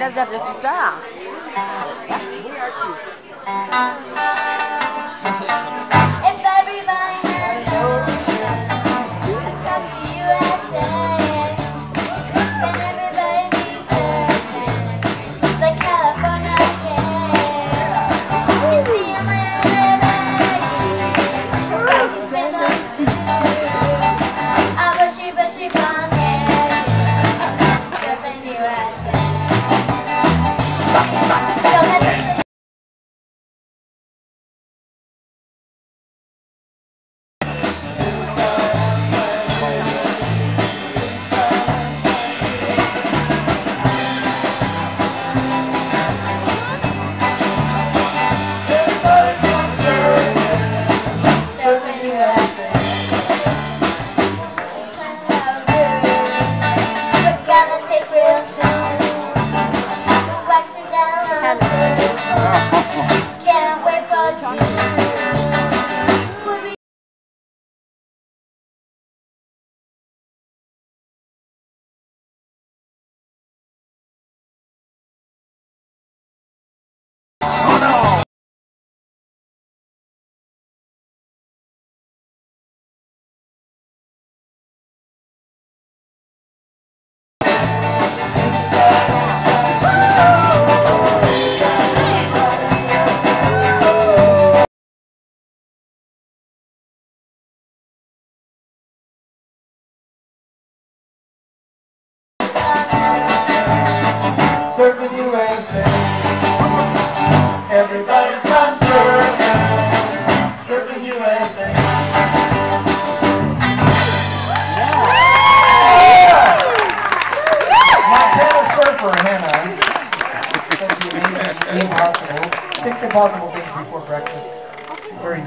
does have to are If everybody across the USA, then everybody'd be California. Ah, gonna Six impossible things before breakfast. Very